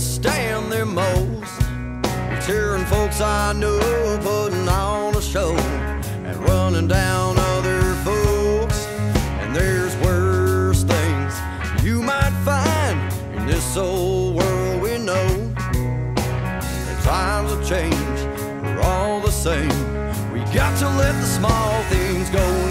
can't stand there most. I'm tearing folks I know, putting on a show, and running down other folks. And there's worse things you might find in this old world we know. The times have changed, we're all the same. We got to let the small things go.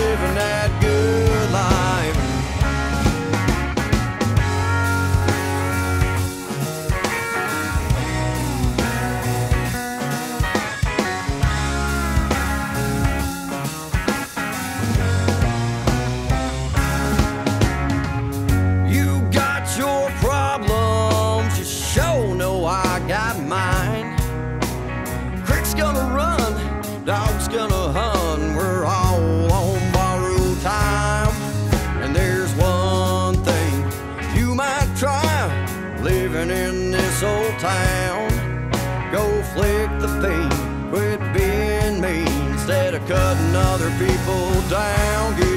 Living that good life. You got your problems, you sure know I got mine. Crick's gonna run, dog's gonna hunt, quit being mean instead of cutting other people down.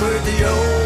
with the old oh.